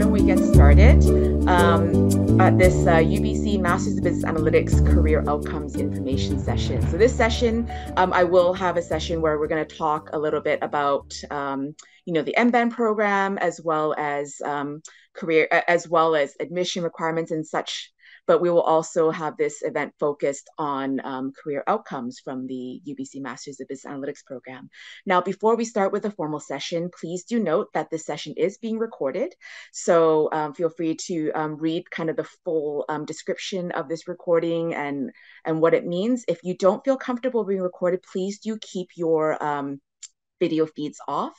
don't we get started? Um, at this uh, UBC Masters of Business Analytics Career Outcomes Information session. So this session, um, I will have a session where we're going to talk a little bit about, um, you know, the MBAN program as well as um, career, as well as admission requirements and such but we will also have this event focused on um, career outcomes from the UBC Masters of Business Analytics program. Now, before we start with the formal session, please do note that this session is being recorded. So um, feel free to um, read kind of the full um, description of this recording and, and what it means. If you don't feel comfortable being recorded, please do keep your um, video feeds off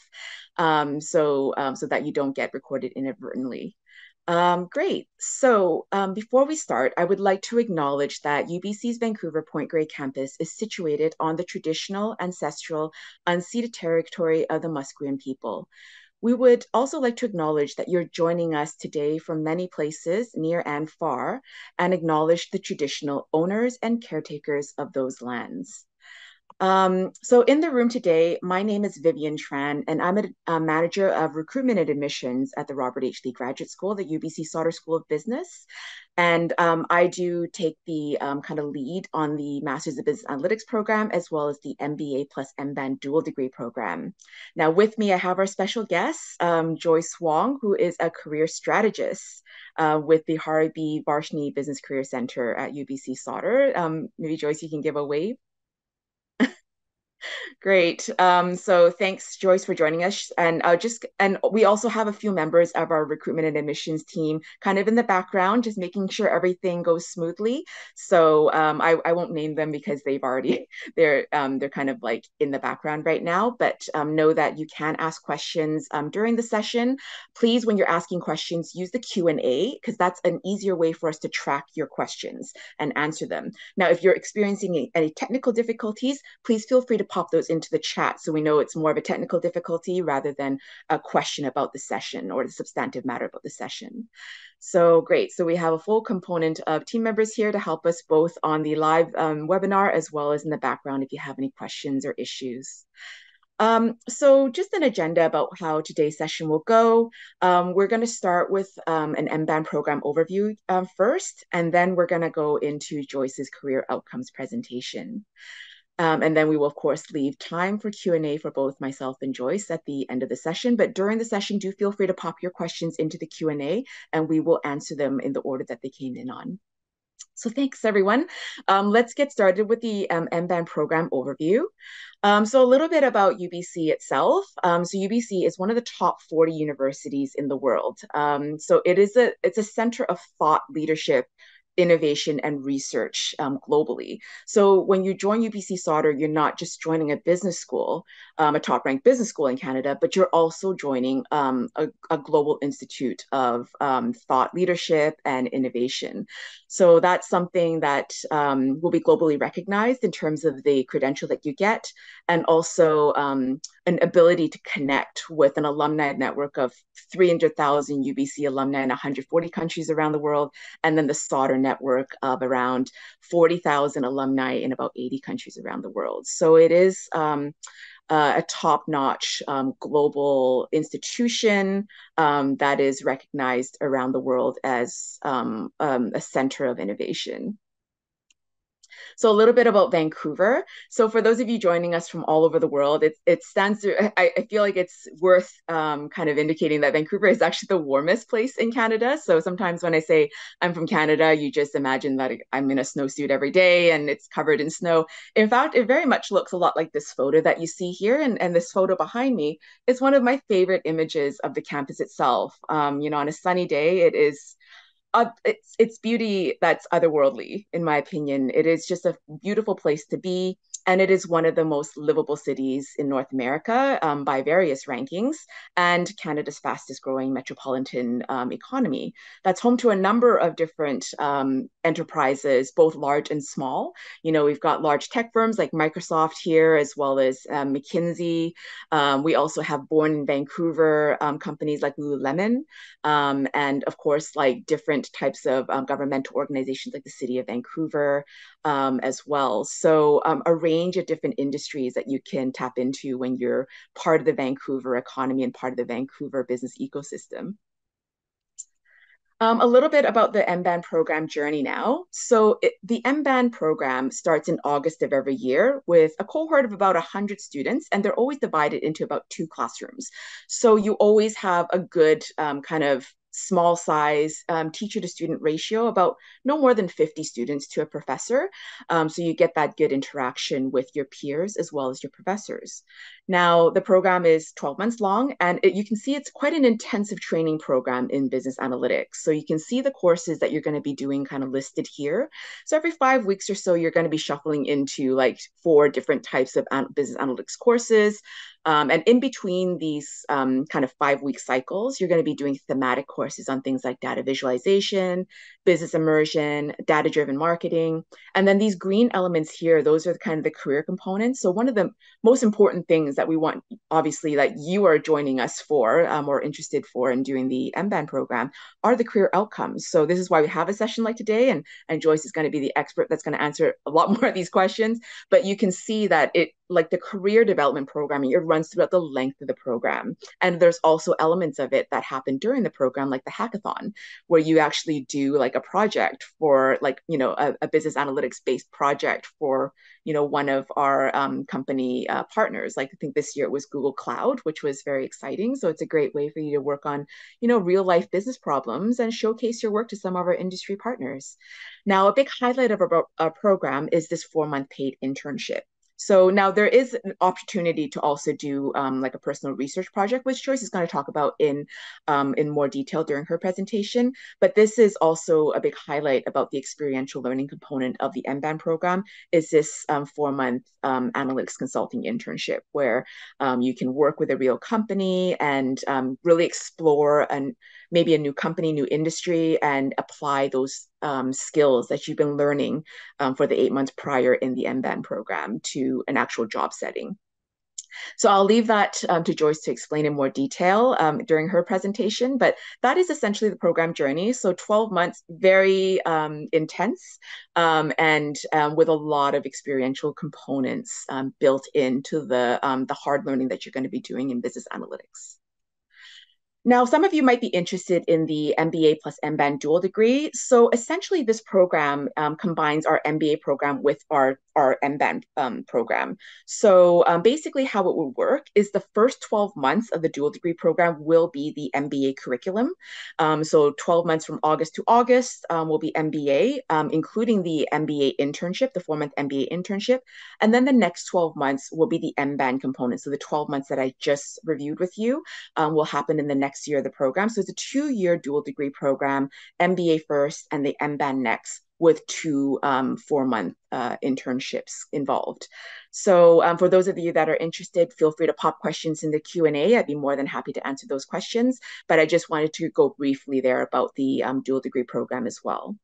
um, so, so that you don't get recorded inadvertently. Um, great. So um, before we start, I would like to acknowledge that UBC's Vancouver Point Grey campus is situated on the traditional, ancestral, unceded territory of the Musqueam people. We would also like to acknowledge that you're joining us today from many places, near and far, and acknowledge the traditional owners and caretakers of those lands. Um, so in the room today, my name is Vivian Tran, and I'm a, a, manager of recruitment and admissions at the Robert H. Lee Graduate School, the UBC Sauder School of Business. And um, I do take the um, kind of lead on the Masters of Business Analytics program, as well as the MBA plus MBAN dual degree program. Now with me, I have our special guest, um, Joyce Wong, who is a career strategist uh, with the Hari B. Varshney Business Career Center at UBC Sauder. Um, maybe Joyce, you can give a wave. Great. Um, so thanks, Joyce, for joining us. And uh, just and we also have a few members of our recruitment and admissions team kind of in the background, just making sure everything goes smoothly. So um, I, I won't name them because they've already they're um, they're kind of like in the background right now. But um, know that you can ask questions um, during the session. Please, when you're asking questions, use the Q and A because that's an easier way for us to track your questions and answer them. Now, if you're experiencing any technical difficulties, please feel free to pop those into the chat so we know it's more of a technical difficulty rather than a question about the session or the substantive matter about the session. So great. So we have a full component of team members here to help us both on the live um, webinar as well as in the background if you have any questions or issues. Um, so just an agenda about how today's session will go. Um, we're going to start with um, an MBAN program overview um, first, and then we're going to go into Joyce's career outcomes presentation. Um, and then we will, of course, leave time for Q&A for both myself and Joyce at the end of the session. But during the session, do feel free to pop your questions into the Q&A, and we will answer them in the order that they came in on. So thanks, everyone. Um, let's get started with the um, MBAN program overview. Um, so a little bit about UBC itself. Um, so UBC is one of the top 40 universities in the world. Um, so it is a it's a center of thought leadership innovation and research um, globally. So when you join UBC Sauder, you're not just joining a business school, um, a top ranked business school in Canada, but you're also joining um, a, a, global institute of um, thought leadership and innovation. So that's something that um, will be globally recognized in terms of the credential that you get and also um, an ability to connect with an alumni network of 300,000 UBC alumni in 140 countries around the world, and then the Sauder network of around 40,000 alumni in about 80 countries around the world. So it is um, uh, a top-notch um, global institution um, that is recognized around the world as um, um, a center of innovation. So a little bit about Vancouver. So for those of you joining us from all over the world, it, it stands, I, I feel like it's worth um, kind of indicating that Vancouver is actually the warmest place in Canada. So sometimes when I say I'm from Canada, you just imagine that I'm in a snowsuit every day and it's covered in snow. In fact, it very much looks a lot like this photo that you see here. And, and this photo behind me is one of my favorite images of the campus itself. Um, you know, on a sunny day, it is uh, it's it's beauty that's otherworldly in my opinion. It is just a beautiful place to be and it is one of the most livable cities in North America um, by various rankings, and Canada's fastest growing metropolitan um, economy. That's home to a number of different um, enterprises, both large and small. You know, we've got large tech firms like Microsoft here, as well as um, McKinsey. Um, we also have born in Vancouver um, companies like Lululemon, and of course, like different types of governmental organizations like the City of Vancouver as well. So, a range of different industries that you can tap into when you're part of the Vancouver economy and part of the Vancouver business ecosystem. Um, a little bit about the MBAN program journey now. So it, the MBAN program starts in August of every year with a cohort of about 100 students, and they're always divided into about two classrooms. So you always have a good um, kind of small size um, teacher to student ratio, about no more than 50 students to a professor. Um, so you get that good interaction with your peers as well as your professors. Now, the program is 12 months long, and it, you can see it's quite an intensive training program in business analytics. So you can see the courses that you're going to be doing kind of listed here. So every five weeks or so, you're going to be shuffling into like four different types of business analytics courses. Um, and in between these um, kind of five week cycles, you're going to be doing thematic courses on things like data visualization, business immersion, data driven marketing. And then these green elements here, those are kind of the career components. So, one of the most important things that we want, obviously, that you are joining us for um, or interested for in doing the MBAN program are the career outcomes. So, this is why we have a session like today. And, and Joyce is going to be the expert that's going to answer a lot more of these questions. But you can see that it like the career development programming, it runs throughout the length of the program. And there's also elements of it that happen during the program, like the hackathon, where you actually do like a project for like, you know, a, a business analytics based project for, you know, one of our um, company uh, partners. Like I think this year it was Google Cloud, which was very exciting. So it's a great way for you to work on, you know, real life business problems and showcase your work to some of our industry partners. Now, a big highlight of our, our program is this four month paid internship. So now there is an opportunity to also do um, like a personal research project, which Joyce is going to talk about in um, in more detail during her presentation. But this is also a big highlight about the experiential learning component of the MBAN program. Is this um, four month um, analytics consulting internship where um, you can work with a real company and um, really explore and maybe a new company, new industry, and apply those um, skills that you've been learning um, for the eight months prior in the MBAN program to an actual job setting. So I'll leave that um, to Joyce to explain in more detail um, during her presentation, but that is essentially the program journey. So 12 months, very um, intense um, and um, with a lot of experiential components um, built into the, the hard learning that you're going to be doing in business analytics. Now, some of you might be interested in the MBA plus MBAN dual degree. So essentially, this program um, combines our MBA program with our, our MBAN um, program. So um, basically, how it will work is the first 12 months of the dual degree program will be the MBA curriculum. Um, so 12 months from August to August um, will be MBA, um, including the MBA internship, the four month MBA internship. And then the next 12 months will be the MBAN component. So the 12 months that I just reviewed with you will happen in the next next year of the program. So it's a two year dual degree program, MBA first and the MBAN next with two um, four month uh, internships involved. So um, for those of you that are interested, feel free to pop questions in the Q&A. I'd be more than happy to answer those questions, but I just wanted to go briefly there about the um, dual degree program as well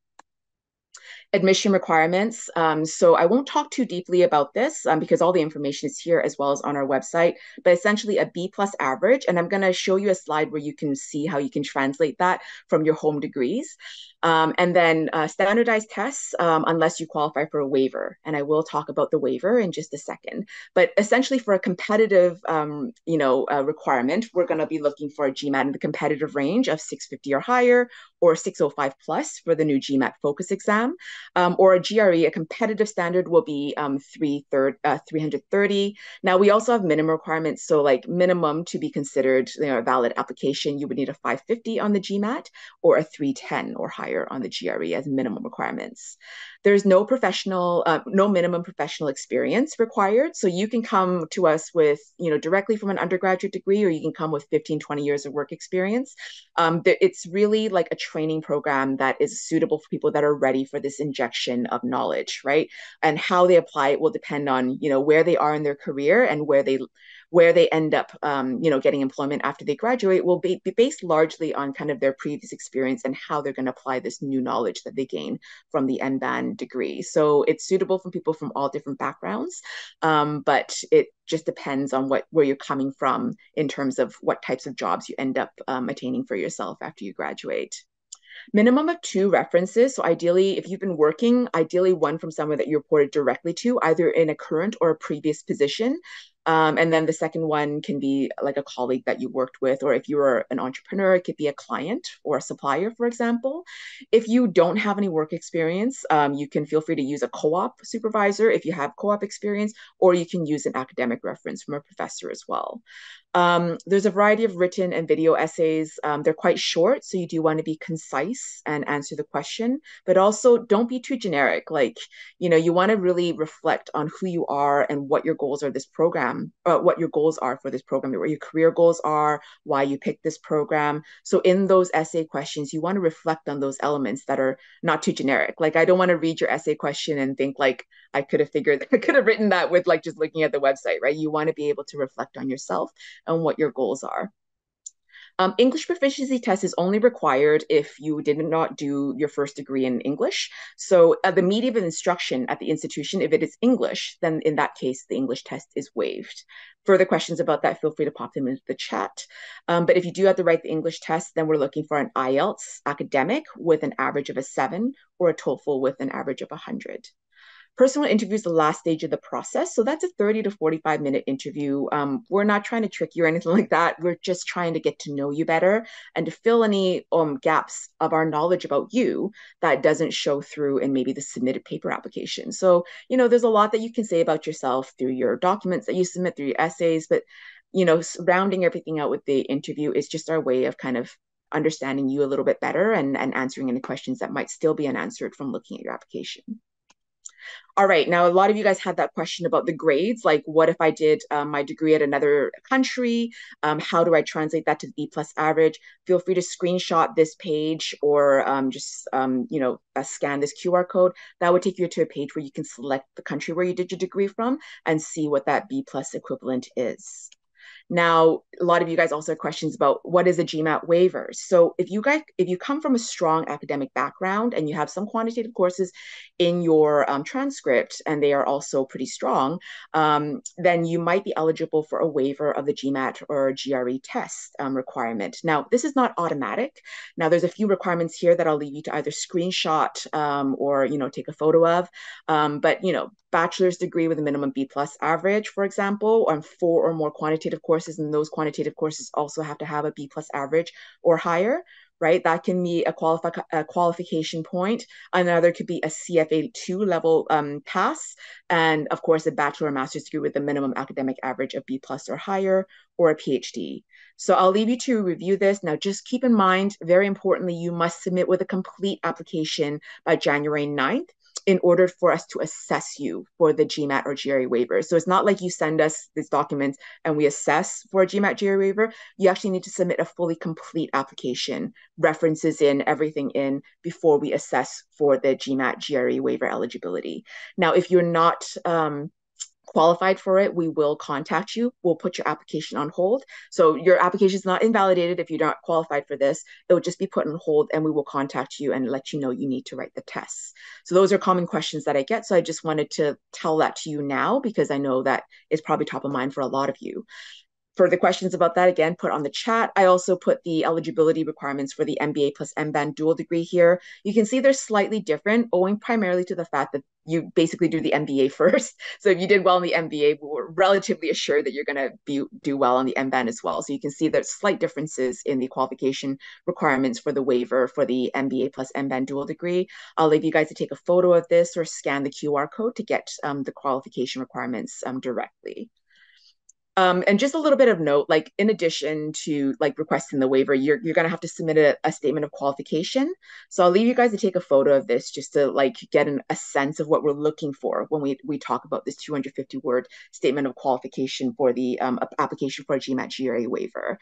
admission requirements. Um, so I won't talk too deeply about this um, because all the information is here as well as on our website, but essentially a B plus average. And I'm going to show you a slide where you can see how you can translate that from your home degrees. Um, and then uh, standardized tests, um, unless you qualify for a waiver. And I will talk about the waiver in just a second. But essentially, for a competitive, um, you know, uh, requirement, we're going to be looking for a GMAT in the competitive range of 650 or higher, or 605 plus for the new GMAT focus exam, um, or a GRE. A competitive standard will be um, three third, uh, 330. Now we also have minimum requirements. So like minimum to be considered you know, a valid application, you would need a 550 on the GMAT or a 310 or higher higher on the GRE as minimum requirements. There's no professional, uh, no minimum professional experience required. So you can come to us with, you know, directly from an undergraduate degree, or you can come with 15, 20 years of work experience. Um, it's really like a training program that is suitable for people that are ready for this injection of knowledge, right? And how they apply it will depend on, you know, where they are in their career and where they where they end up, um, you know, getting employment after they graduate will be, be based largely on kind of their previous experience and how they're going to apply this new knowledge that they gain from the MBAN degree. So it's suitable for people from all different backgrounds, um, but it just depends on what where you're coming from in terms of what types of jobs you end up um, attaining for yourself after you graduate minimum of two references. So ideally, if you've been working, ideally one from someone that you reported directly to, either in a current or a previous position. Um, and then the second one can be like a colleague that you worked with, or if you're an entrepreneur, it could be a client or a supplier, for example. If you don't have any work experience, um, you can feel free to use a co-op supervisor if you have co-op experience, or you can use an academic reference from a professor as well. Um, there's a variety of written and video essays. Um, they're quite short, so you do want to be concise and answer the question, but also don't be too generic. Like, you know, you want to really reflect on who you are and what your goals are this program, uh, what your goals are for this program, what your career goals are, why you picked this program. So in those essay questions, you want to reflect on those elements that are not too generic. Like, I don't want to read your essay question and think like I could have figured, I could have written that with like just looking at the website, right? You want to be able to reflect on yourself and what your goals are. Um, English proficiency test is only required if you did not do your first degree in English. So uh, the medium of instruction at the institution, if it is English, then in that case, the English test is waived. Further questions about that, feel free to pop them into the chat. Um, but if you do have to write the English test, then we're looking for an IELTS academic with an average of a seven or a TOEFL with an average of 100. Personal interview is the last stage of the process. So that's a 30 to 45 minute interview. Um, we're not trying to trick you or anything like that. We're just trying to get to know you better and to fill any um, gaps of our knowledge about you that doesn't show through in maybe the submitted paper application. So, you know, there's a lot that you can say about yourself through your documents that you submit, through your essays, but, you know, rounding everything out with the interview is just our way of kind of understanding you a little bit better and, and answering any questions that might still be unanswered from looking at your application. All right, now a lot of you guys had that question about the grades. Like, what if I did um, my degree at another country? Um, how do I translate that to the B plus average? Feel free to screenshot this page or um, just, um, you know, uh, scan this QR code. That would take you to a page where you can select the country where you did your degree from and see what that B plus equivalent is. Now, a lot of you guys also have questions about what is a GMAT waiver. So if you guys, if you come from a strong academic background and you have some quantitative courses in your um, transcript and they are also pretty strong, um, then you might be eligible for a waiver of the GMAT or GRE test um, requirement. Now, this is not automatic. Now, there's a few requirements here that I'll leave you to either screenshot um, or, you know, take a photo of. Um, but, you know, bachelor's degree with a minimum B plus average, for example, on four or more quantitative courses, and those quantitative courses also have to have a B plus average or higher, right? That can be a, qualifi- a qualification point. Another could be a CFA two level um, pass, and of course, a bachelor or master's degree with a minimum academic average of B plus or higher, or a PhD. So I'll leave you to review this. Now, just keep in mind, very importantly, you must submit with a complete application by January 9th in order for us to assess you for the GMAT or GRE waiver. So it's not like you send us these documents and we assess for a GMAT GRE waiver. You actually need to submit a fully complete application, references in, everything in before we assess for the GMAT GRE waiver eligibility. Now, if you're not um, qualified for it, we will contact you. We'll put your application on hold. So your application is not invalidated if you're not qualified for this. It will just be put on hold and we will contact you and let you know you need to write the tests. So those are common questions that I get. So I just wanted to tell that to you now because I know that is probably top of mind for a lot of you further questions about that, again, put on the chat. I also put the eligibility requirements for the MBA plus MBAN dual degree here. You can see they're slightly different, owing primarily to the fact that you basically do the MBA first. So if you did well in the MBA, we're relatively assured that you're going to do well on the MBAN as well. So you can see there's slight differences in the qualification requirements for the waiver for the MBA plus MBAN dual degree. I'll leave you guys to take a photo of this or scan the QR code to get um, the qualification requirements um, directly. Um, and just a little bit of note, like in addition to like requesting the waiver, you're you're gonna have to submit a, a statement of qualification. So I'll leave you guys to take a photo of this just to like get an, a sense of what we're looking for when we we talk about this 250 word statement of qualification for the um, application for a GMAT GRE waiver.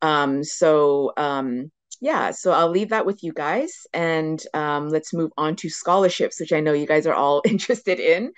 Um, so um, yeah, so I'll leave that with you guys, and um, let's move on to scholarships, which I know you guys are all interested in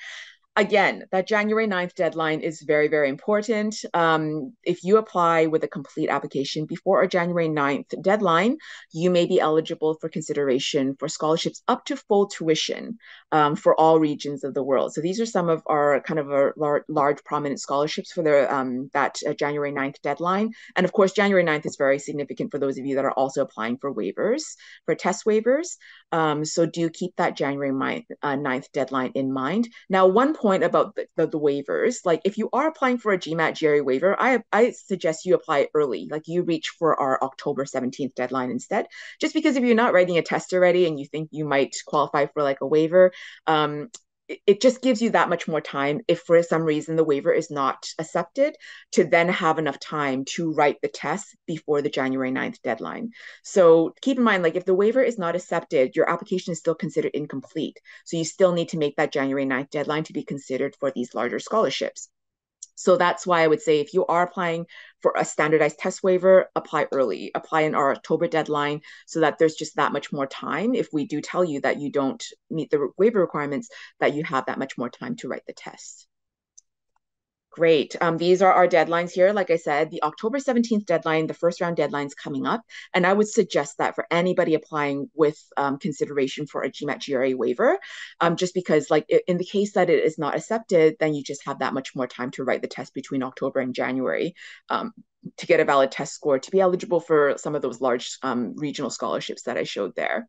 again, that January 9th deadline is very, very important. Um, if you apply with a complete application before our January 9th deadline, you may be eligible for consideration for scholarships up to full tuition um, for all regions of the world. So these are some of our kind of our large, large prominent scholarships for the um, that uh, January 9th deadline. And of course, January 9th is very significant for those of you that are also applying for waivers, for test waivers. Um, so do keep that January 9th, uh, 9th deadline in mind. Now, one about the, the, the, waivers, like if you are applying for a GMAT GRE waiver, I, I suggest you apply early, like you reach for our October 17th deadline instead. Just because if you're not writing a test already and you think you might qualify for like a waiver, um, it just gives you that much more time if for some reason the waiver is not accepted to then have enough time to write the test before the January 9th deadline. So keep in mind, like if the waiver is not accepted, your application is still considered incomplete. So you still need to make that January 9th deadline to be considered for these larger scholarships. So that's why I would say if you are applying for a standardized test waiver, apply early, apply in our October deadline so that there's just that much more time. If we do tell you that you don't meet the waiver requirements, that you have that much more time to write the test. Great. Um, these are our deadlines here. Like I said, the October 17th deadline, the first round deadline is coming up. And I would suggest that for anybody applying with um, consideration for a GMAT GRE waiver, um, just because like in the case that it is not accepted, then you just have that much more time to write the test between October and January um, to get a valid test score to be eligible for some of those large um, regional scholarships that I showed there.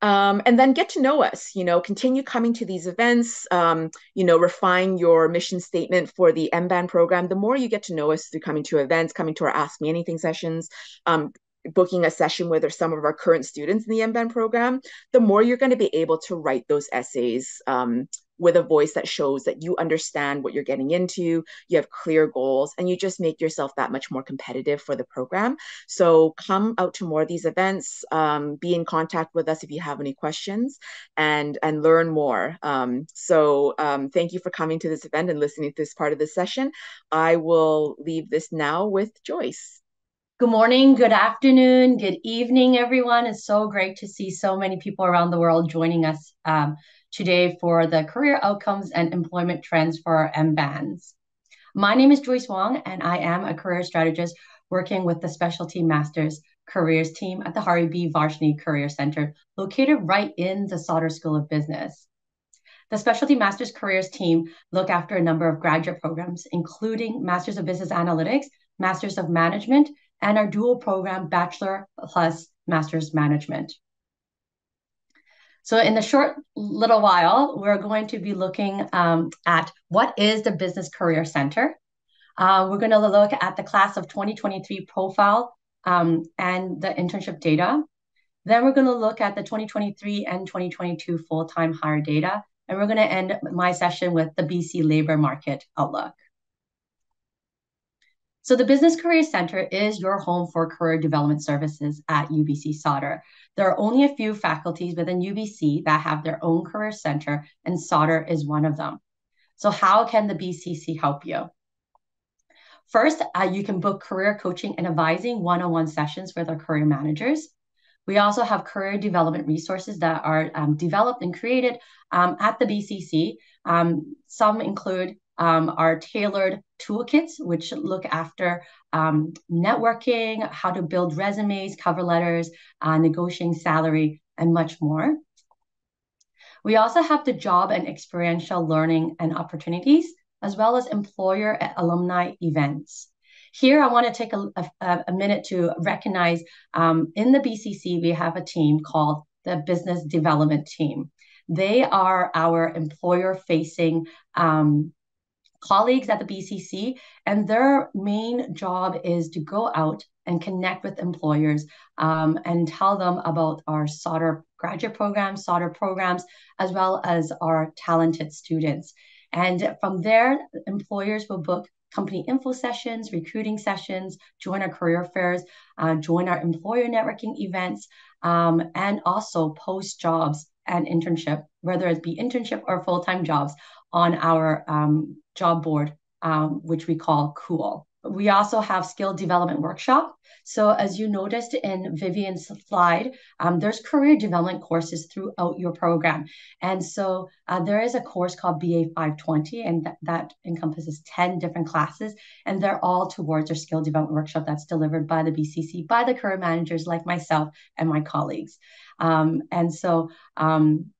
Um, and then get to know us you know continue coming to these events um, you know refine your mission statement for the MBAN program. The more you get to know us through coming to events coming to our ask me anything sessions um, booking a session with some of our current students in the MBAN program the more you're going to be able to write those essays um, with a voice that shows that you understand what you're getting into, you have clear goals, and you just make yourself that much more competitive for the program. So come out to more of these events, um, be in contact with us if you have any questions, and and learn more. Um, so um, thank you for coming to this event and listening to this part of the session. I will leave this now with Joyce. Good morning, good afternoon, good evening, everyone. It's so great to see so many people around the world joining us um, today for the career outcomes and employment trends for MBANs. My name is Joyce Wong, and I am a career strategist working with the Specialty Masters Careers team at the Hari B. Varshney Career Center, located right in the Sauder School of Business. The Specialty Masters Careers team look after a number of graduate programs, including Masters of Business Analytics, Masters of Management, and our dual program, Bachelor plus Masters Management. So in the short little while, we're going to be looking um, at what is the Business Career Center. Uh, we're going to look at the class of 2023 profile um, and the internship data. Then we're going to look at the 2023 and 2022 full-time hire data. And we're going to end my session with the BC labor market outlook. So the Business Career Center is your home for career development services at UBC Sauder. There are only a few faculties within UBC that have their own career center, and Sauder is one of them. So how can the BCC help you? First, uh, you can book career coaching and advising one-on-one sessions with our career managers. We also have career development resources that are um, developed and created um, at the BCC. Um, some include um, our tailored toolkits, which look after um, networking, how to build resumes, cover letters, uh, negotiating salary, and much more. We also have the job and experiential learning and opportunities, as well as employer alumni events. Here, I want to take a, a, a minute to recognize um, in the BCC, we have a team called the Business Development Team. They are our employer facing um, colleagues at the BCC, and their main job is to go out and connect with employers um, and tell them about our Sauder graduate programs, Sauder programs, as well as our talented students. And from there, employers will book company info sessions, recruiting sessions, join our career fairs, uh, join our employer networking events, um, and also post jobs and internship, whether it be internship or full time jobs, on our um, job board, um, which we call Cool. We also have skill development workshop. So as you noticed in Vivian's slide, um, there's career development courses throughout your program. And so uh, there is a course called BA 520, and th that encompasses 10 different classes. And they're all towards our skill development workshop that's delivered by the BCC, by the career managers like myself and my colleagues. Um, and so um,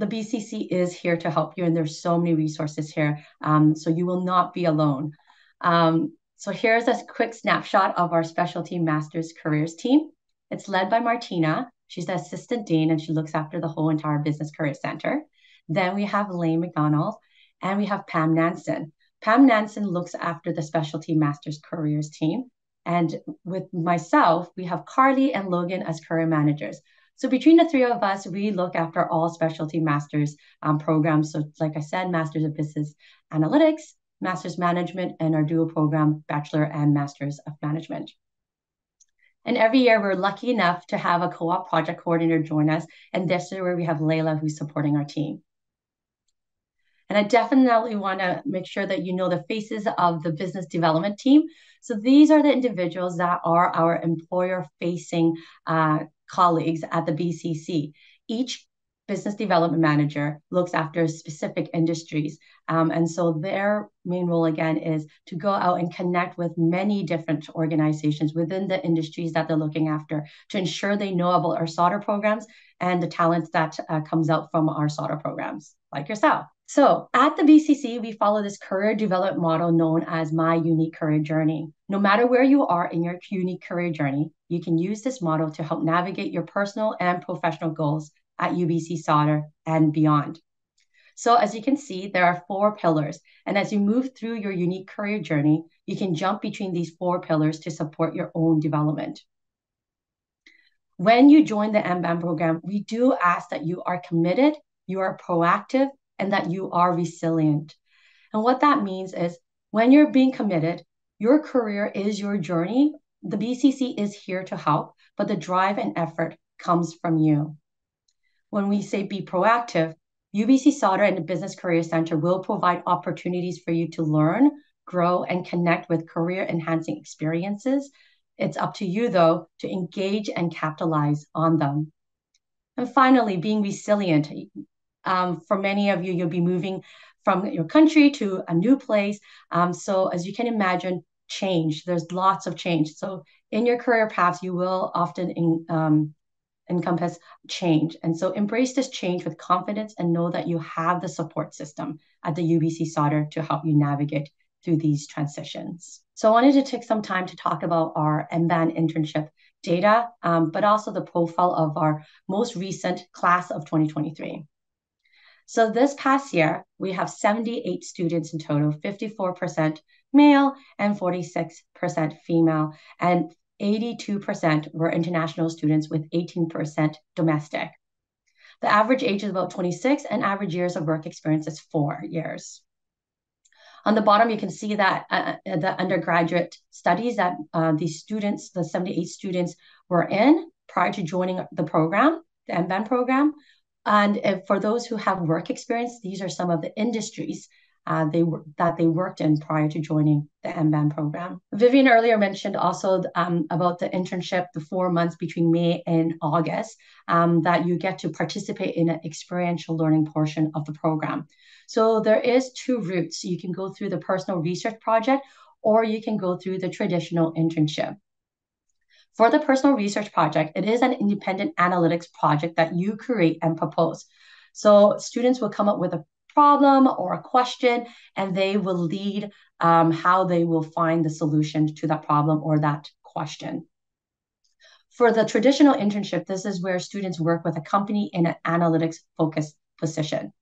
the BCC is here to help you, and there's so many resources here. Um, so you will not be alone. Um, so here's a quick snapshot of our specialty master's careers team. It's led by Martina. She's the assistant dean, and she looks after the whole entire business career center. Then we have Lane McDonald, and we have Pam Nansen. Pam Nansen looks after the Specialty Masters Careers team. And with myself, we have Carly and Logan as career managers. So between the three of us, we look after all specialty masters um, programs. So like I said, Masters of Business Analytics, Masters Management, and our dual program, Bachelor and Masters of Management. And every year we're lucky enough to have a co-op project coordinator join us. And this is where we have Layla who's supporting our team. And I definitely want to make sure that you know the faces of the business development team. So these are the individuals that are our employer facing uh, colleagues at the BCC. Each business development manager looks after specific industries. Um, and so their main role again is to go out and connect with many different organizations within the industries that they're looking after to ensure they know about our Sauder programs and the talents that uh, comes out from our Sauder programs, like yourself. So at the BCC, we follow this career development model known as My Unique Career Journey. No matter where you are in your unique career journey, you can use this model to help navigate your personal and professional goals at UBC Sauder and beyond. So as you can see, there are four pillars. And as you move through your unique career journey, you can jump between these four pillars to support your own development. When you join the MBAN program, we do ask that you are committed, you are proactive, and that you are resilient. And what that means is when you're being committed, your career is your journey. The BCC is here to help, but the drive and effort comes from you. When we say be proactive, UBC Sauder and the Business Career Center will provide opportunities for you to learn, grow, and connect with career enhancing experiences. It's up to you, though, to engage and capitalize on them. And finally, being resilient. Um, for many of you, you'll be moving from your country to a new place. Um, so, as you can imagine, change. There's lots of change. So, in your career paths, you will often in, um, encompass change. And so, embrace this change with confidence and know that you have the support system at the UBC Sauder to help you navigate through these transitions. So, I wanted to take some time to talk about our MBAN internship data, um, but also the profile of our most recent class of 2023. So this past year, we have 78 students in total, 54% male and 46% female, and 82% were international students with 18% domestic. The average age is about 26 and average years of work experience is four years. On the bottom, you can see that uh, uh the undergraduate studies that uh, these students, the 78 students were in prior to joining the program, the MBAN program, and for those who have work experience, these are some of the industries uh, they that they worked in prior to joining the MBAN program. Vivian earlier mentioned also um, about the internship, the four months between May and August, um, that you get to participate in an experiential learning portion of the program. So there is two routes. You can go through the personal research project, or you can go through the traditional internship. For the personal research project, it is an independent analytics project that you create and propose. So students will come up with a problem or a question, and they will lead um, how they will find the solution to that problem or that question. For the traditional internship, this is where students work with a company in an analytics focused position.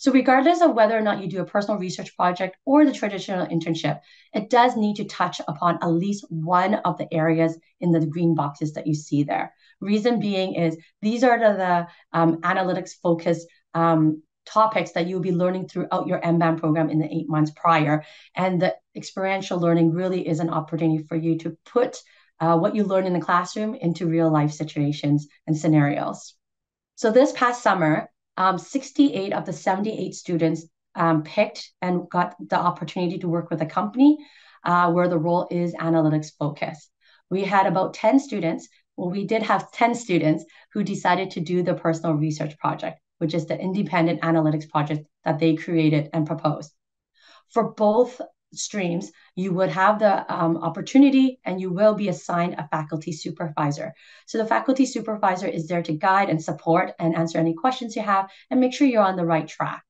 So, regardless of whether or not you do a personal research project or the traditional internship, it does need to touch upon at least one of the areas in the green boxes that you see there. Reason being is these are the, the um, analytics focused um, topics that you'll be learning throughout your MBAN program in the eight months prior. And the experiential learning really is an opportunity for you to put uh, what you learn in the classroom into real life situations and scenarios. So this past summer, um, 68 of the 78 students um, picked and got the opportunity to work with a company uh, where the role is analytics focused. We had about 10 students. Well, we did have 10 students who decided to do the personal research project, which is the independent analytics project that they created and proposed. For both streams, you would have the um, opportunity and you will be assigned a faculty supervisor. So the faculty supervisor is there to guide and support and answer any questions you have and make sure you're on the right track.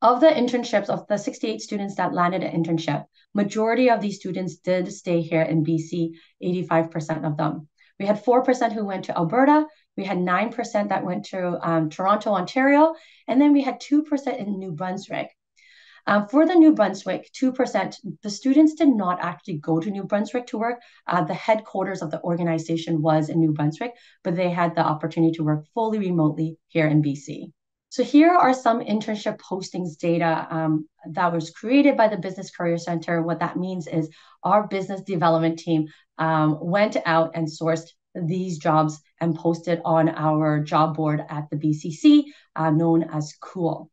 Of the internships, of the 68 students that landed an internship, majority of these students did stay here in BC, 85% of them. We had 4% who went to Alberta, We had 9% that went to um, Toronto, Ontario, and then we had 2% in New Brunswick. Um, for the New Brunswick, 2%, the students did not actually go to New Brunswick to work. Uh, the headquarters of the organization was in New Brunswick, but they had the opportunity to work fully remotely here in BC. So here are some internship postings data um, that was created by the Business Career Center. What that means is our business development team um, went out and sourced these jobs and posted on our job board at the BCC, uh, known as Cool.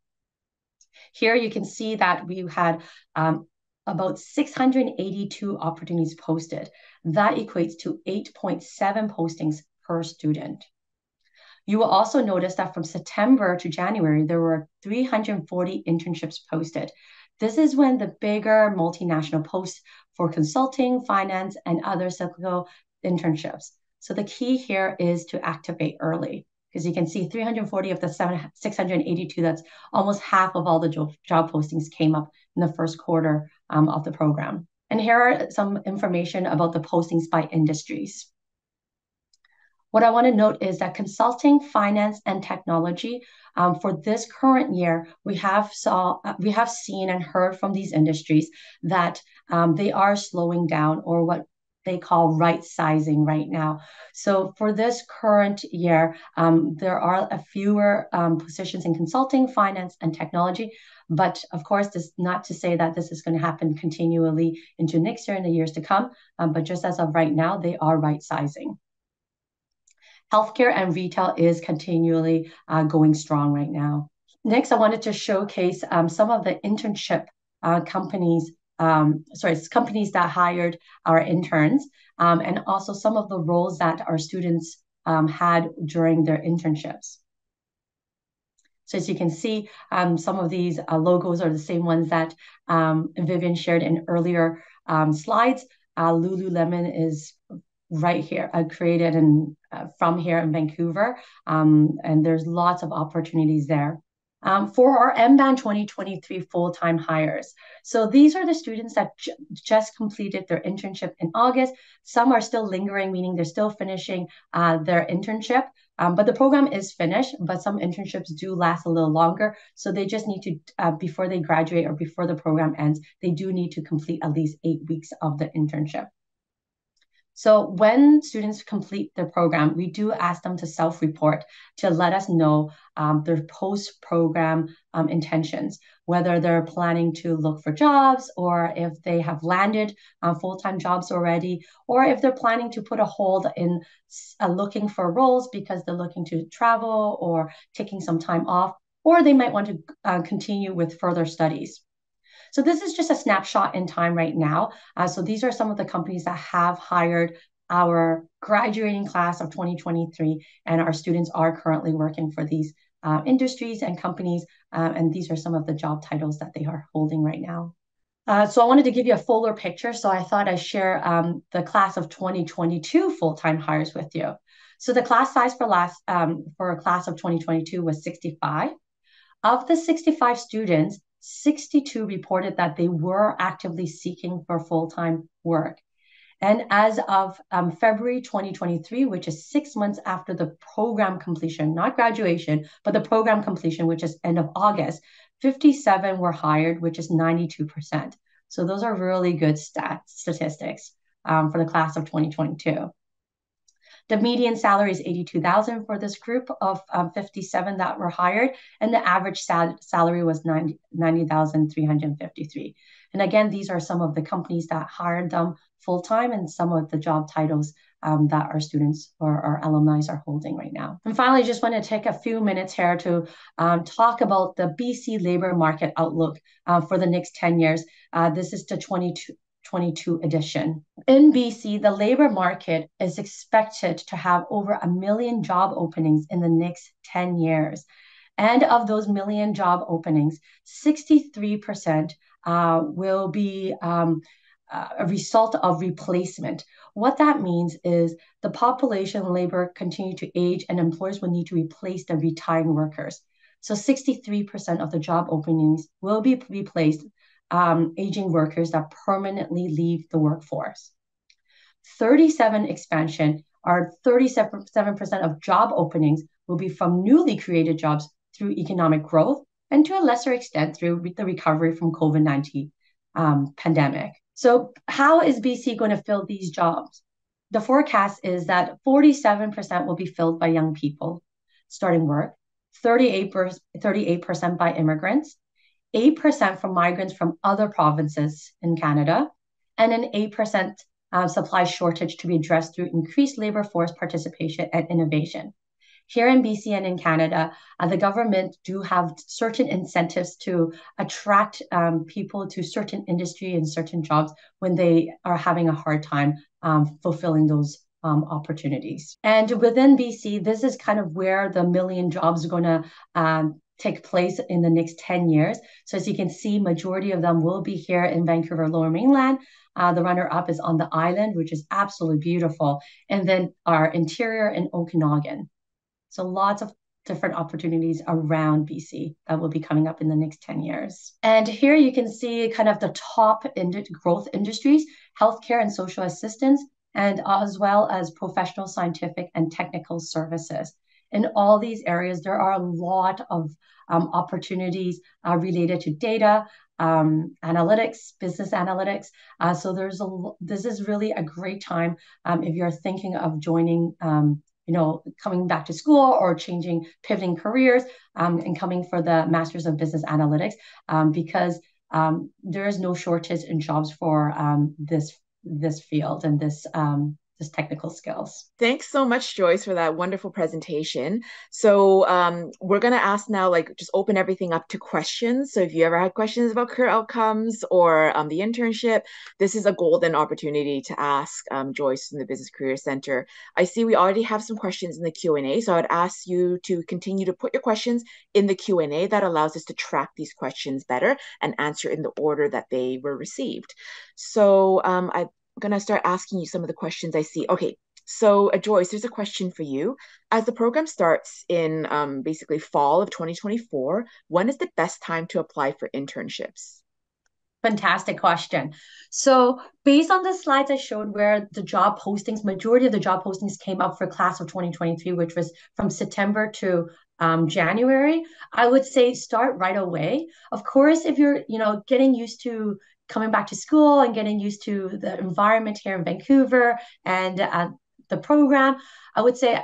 Here you can see that we had um, about 682 opportunities posted. That equates to 8.7 postings per student. You will also notice that from September to January, there were 340 internships posted. This is when the bigger multinational posts for consulting, finance, and other cyclical internships. So the key here is to activate early because you can see 340 of the 682, that's almost half of all the job job postings came up in the first quarter um, of the program. And here are some information about the postings by industries. What I want to note is that consulting, finance, and technology um, for this current year, we have saw uh, we have seen and heard from these industries that um, they are slowing down, or what they call right sizing right now. So for this current year, um, there are a fewer um, positions in consulting, finance, and technology. But of course, this not to say that this is going to happen continually into next year and the years to come. Um, but just as of right now, they are right sizing. Healthcare and retail is continually uh, going strong right now. Next, I wanted to showcase um, some of the internship uh, companies um, sorry, it's companies that hired our interns, um, and also some of the roles that our students um, had during their internships. So as you can see, um, some of these uh, logos are the same ones that um, Vivian shared in earlier um, slides. Uh, Lululemon is right here, uh, created and uh, from here in Vancouver, and there's lots of opportunities there um, for our MBAN 2023 full-time hires. So these are the students that just completed their internship in August. Some are still lingering, meaning they're still finishing uh, their internship. Um, but the program is finished, but some internships do last a little longer. So they just need to, uh, before they graduate or before the program ends, they do need to complete at least eight weeks of the internship. So when students complete their program, we do ask them to self-report to let us know um, their post-program um, intentions, whether they're planning to look for jobs or if they have landed uh, full-time jobs already, or if they're planning to put a hold in uh, looking for roles because they're looking to travel or taking some time off, or they might want to uh, continue with further studies. So this is just a snapshot in time right now. Uh, so these are some of the companies that have hired our graduating class of 2023, and our students are currently working for these uh, industries and companies, uh, and these are some of the job titles that they are holding right now. Uh, so I wanted to give you a fuller picture, so I thought I'd share um, the class of 2022 full-time hires with you. So the class size for last um, for a class of 2022 was 65. Of the 65 students, 62 reported that they were actively seeking for full time work. And as of um, February 2023, which is six months after the program completion, not graduation, but the program completion, which is end of August, 57 were hired, which is 92%. So those are really good stats, statistics um, for the class of 2022. The median salary is 82,000 for this group of um, 57 that were hired, and the average sal- salary was 90, 90,353. And again, these are some of the companies that hired them full time and some of the job titles um, that our students or our alumni are holding right now. And finally, just want to take a few minutes here to um, talk about the BC labor market outlook uh, for the next 10 years. Uh, this is the 22, 22 edition. In BC, the labor market is expected to have over a million job openings in the next 10 years. And of those million job openings, 63% uh, will be um, uh, a result of replacement. What that means is the population labor continue to age and employers will need to replace the retiring workers. So 63% of the job openings will be replaced um, aging workers that permanently leave the workforce. 37 expansion our 37% of job openings will be from newly created jobs through economic growth and to a lesser extent through the recovery from COVID-19 um, pandemic. So how is BC going to fill these jobs? The forecast is that 47% will be filled by young people starting work, 38%, 38% by immigrants, 8% from migrants from other provinces in Canada, and an 8% uh, supply shortage to be addressed through increased labor force participation and innovation. Here in BC and in Canada, uh, the government do have certain incentives to attract um, people to certain industry and certain jobs when they are having a hard time um, fulfilling those um, opportunities. And within BC, this is kind of where the million jobs are going to um, take place in the next 10 years. So as you can see, majority of them will be here in Vancouver Lower Mainland. Uh, the runner up is on the island, which is absolutely beautiful. And then our interior in Okanagan. So lots of different opportunities around BC that will be coming up in the next 10 years. And here you can see kind of the top ind- growth industries, healthcare and social assistance, and as well as professional, scientific, and technical services. In all these areas, there are a lot of um, opportunities uh, related to data, um, analytics, business analytics. Uh, so there's a this is really a great time um, if you're thinking of joining um, you know, coming back to school or changing, pivoting careers, um, and coming for the Masters of Business Analytics, um, because there is no shortage in jobs for this this field and this um, just technical skills. Thanks so much, Joyce, for that wonderful presentation. So um, we're going to ask now, like, just open everything up to questions. So if you ever had questions about career outcomes or um, the internship, this is a golden opportunity to ask um, Joyce in the Business Career Center. I see we already have some questions in the Q&A, so I'd ask you to continue to put your questions in the Q&A. That allows us to track these questions better and answer in the order that they were received. So um, I going to start asking you some of the questions I see. Okay, so uh, Joyce, there's a question for you. As the program starts in um, basically fall of 2024, when is the best time to apply for internships? Fantastic question. So, based on the slides I showed where the job postings, majority of the job postings came up for class of 2023, which was from September to um, January, I would say start right away. Of course, if you're, you know, getting used to coming back to school and getting used to the environment here in Vancouver and uh, the program, I would say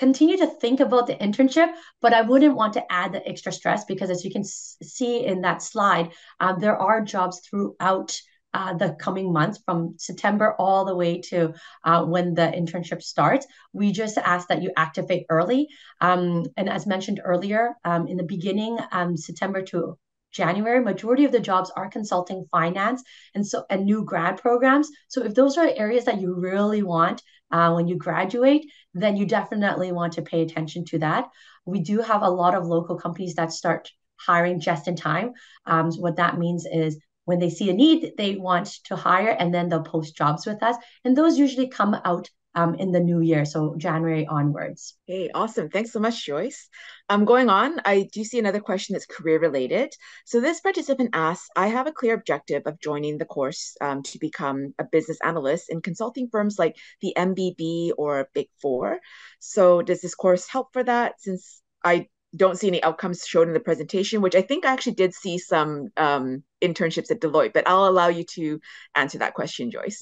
continue to think about the internship, but I wouldn't want to add the extra stress because, as you can see in that slide, um, there are jobs throughout. Uh, the coming months from September all the way to uh, when the internship starts. We just ask that you activate early. Um, and as mentioned earlier, um, in the beginning, um, September to January, majority of the jobs are consulting finance and so and new grad programs. So if those are areas that you really want uh, when you graduate, then you definitely want to pay attention to that. We do have a lot of local companies that start hiring just in time. Um, what that means is when they see a need, they want to hire and then they'll post jobs with us. And those usually come out um, in the new year, so January onwards. Hey, awesome. Thanks so much, Joyce. Um, going on, I do see another question that's career related. So this participant asks, I have a clear objective of joining the course um, to become a business analyst in consulting firms like the MBB or Big Four. So does this course help for that? Since I don't see any outcomes shown in the presentation, which I think I actually did see some um, internships at Deloitte, but I'll allow you to answer that question, Joyce.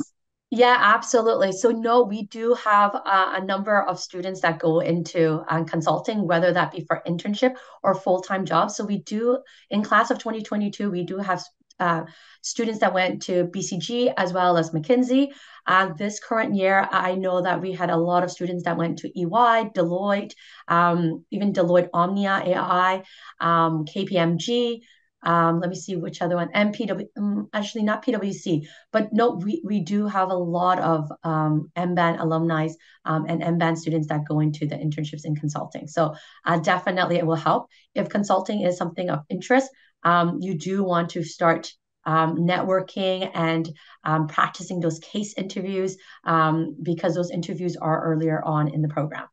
Yeah, absolutely. So, no, we do have uh, a number of students that go into uh, consulting, whether that be for internship or full time jobs. So, we do in class of 2022, we do have uh, students that went to BCG as well as McKinsey. Uh, this current year, I know that we had a lot of students that went to EY, Deloitte, um, even Deloitte Omnia AI, um, KPMG. Um, let me see which other one. MPW, um, actually not PwC, but no, we, we do have a lot of um, MBAN alumni um, and MBAN students that go into the internships in consulting. So uh, definitely it will help. If consulting is something of interest, um, you do want to start um, networking and um, practicing those case interviews um, because those interviews are earlier on in the program.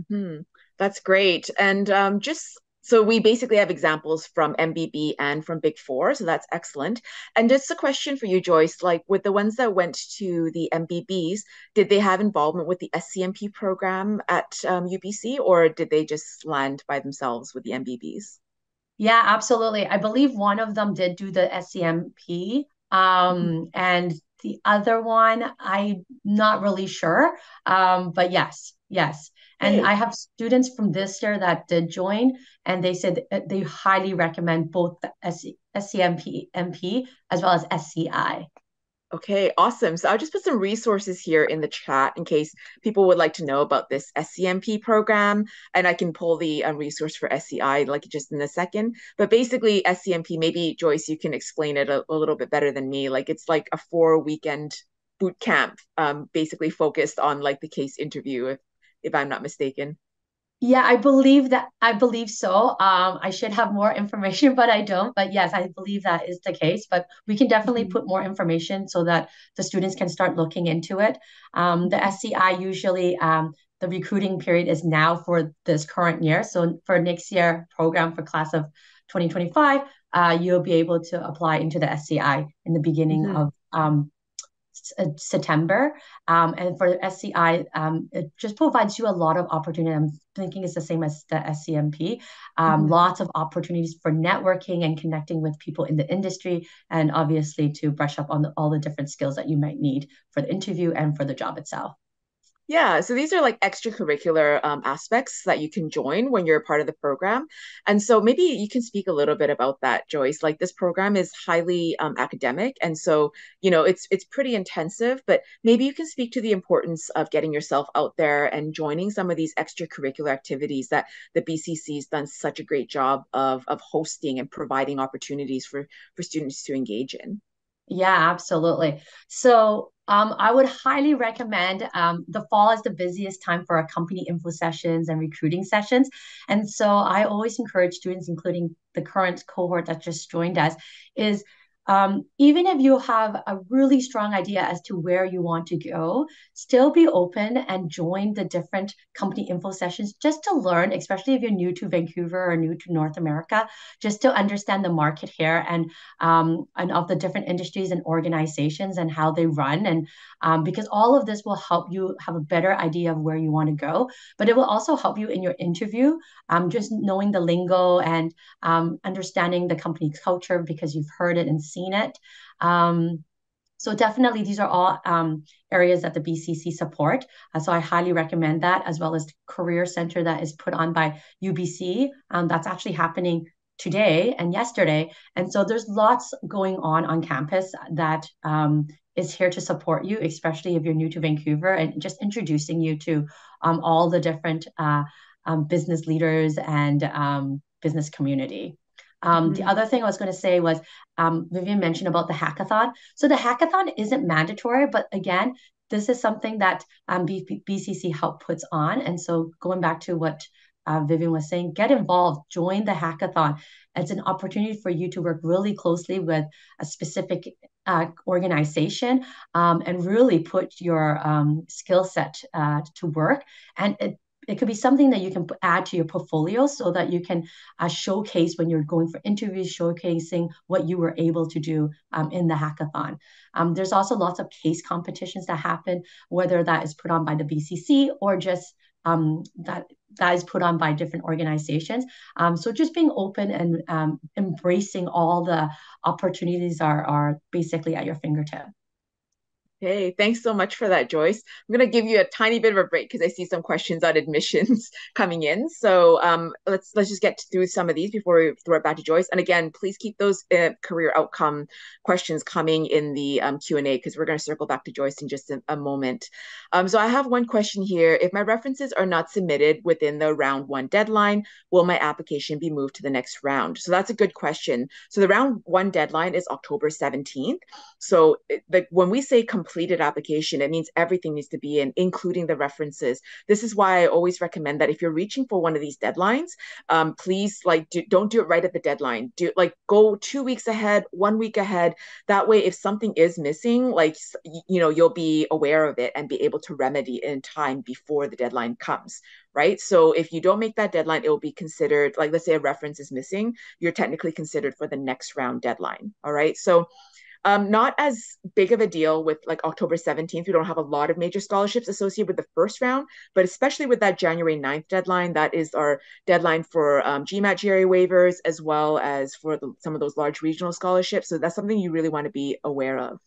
Mm-hmm. That's great. And um, just so we basically have examples from MBB and from Big Four, so that's excellent. And just a question for you, Joyce, like with the ones that went to the MBBs, did they have involvement with the SCMP program at um, UBC, or did they just land by themselves with the MBBs? Yeah, absolutely. I believe one of them did do the SCMP, um, mm-hmm. and the other one, I'm not really sure. Um, but yes, yes. And. I have students from this year that did join, and they said they highly recommend both the SCMP MP as well as SCI. Okay, awesome. So I'll just put some resources here in the chat in case people would like to know about this SCMP program, and I can pull the uh, resource for SCI like just in a second. But basically, SCMP, maybe Joyce, you can explain it a, a little bit better than me. Like it's like a four weekend boot camp, um, basically focused on like the case interview, if if I'm not mistaken. Yeah, I believe that. I believe so. Um, I should have more information, but I don't. But yes, I believe that is the case. But we can definitely mm-hmm. put more information so that the students can start looking into it. Um, the SCI usually um, the recruiting period is now for this current year. So for next year program for class of 2025, uh, you'll be able to apply into the SCI in the beginning mm-hmm. of um, September. Um, and for the SCI, um, it just provides you a lot of opportunity. I'm thinking it's the same as the SCMP. Um, mm-hmm. Lots of opportunities for networking and connecting with people in the industry, and obviously to brush up on the, all the different skills that you might need for the interview and for the job itself. Yeah, so these are like extracurricular um, aspects that you can join when you're a part of the program. And so maybe you can speak a little bit about that, Joyce. Like this program is highly um, academic, and so you know it's it's pretty intensive. But maybe you can speak to the importance of getting yourself out there and joining some of these extracurricular activities that the BCC's done such a great job of of hosting and providing opportunities for for students to engage in. Yeah, absolutely. So um, I would highly recommend um, the fall is the busiest time for our company info sessions and recruiting sessions. And so I always encourage students, including the current cohort that just joined us, is um, even if you have a really strong idea as to where you want to go, still be open and join the different company info sessions just to learn, especially if you're new to Vancouver or new to North America, just to understand the market here and um, and of the different industries and organizations and how they run. And um, because all of this will help you have a better idea of where you want to go, but it will also help you in your interview, um, just knowing the lingo and um, understanding the company culture because you've heard it and seen it. Um, so definitely, these are all um, areas that the BCC support. Uh, so I highly recommend that, as well as career center that is put on by UBC. Um, that's actually happening today and yesterday, and so there's lots going on on campus that um, is here to support you, especially if you're new to Vancouver, and just introducing you to um, all the different uh, um, business leaders and um, business community. Um, mm-hmm. The other thing I was going to say was um, Vivian mentioned about the hackathon. So the hackathon isn't mandatory, but again, this is something that um, B- BCC help puts on. And so going back to what uh, Vivian was saying, get involved, join the hackathon. It's an opportunity for you to work really closely with a specific uh, organization um, and really put your um, skill set uh, to work. And it, it could be something that you can add to your portfolio so that you can uh, showcase when you're going for interviews, showcasing what you were able to do um, in the hackathon. Um, there's also lots of case competitions that happen, whether that is put on by the BCC or just um, that that is put on by different organizations. Um, so just being open and um, embracing all the opportunities are are basically at your fingertip. Okay, thanks so much for that, Joyce. I'm going to give you a tiny bit of a break because I see some questions on admissions coming in. So um, let's let's just get through some of these before we throw it back to Joyce. And again, please keep those uh, career outcome questions coming in the um, Q and A because we're going to circle back to Joyce in just a, a moment. Um, so I have one question here. If my references are not submitted within the round one deadline, will my application be moved to the next round? So that's a good question. So the round one deadline is October 17th. So like when we say completed application, it means everything needs to be in, including the references. This is why I always recommend that if you're reaching for one of these deadlines, um, please like do, don't do it right at the deadline. Do like go two weeks ahead, one week ahead. That way, if something is missing, like you know, you'll be aware of it and be able to remedy in time before the deadline comes right? So if you don't make that deadline, it will be considered like let's say a reference is missing, you're technically considered for the next round deadline. All right. So um, not as big of a deal with like October 17th. We don't have a lot of major scholarships associated with the first round, but especially with that January 9th deadline, that is our deadline for um, GMAT GRE waivers as well as for the, some of those large regional scholarships. So that's something you really want to be aware of.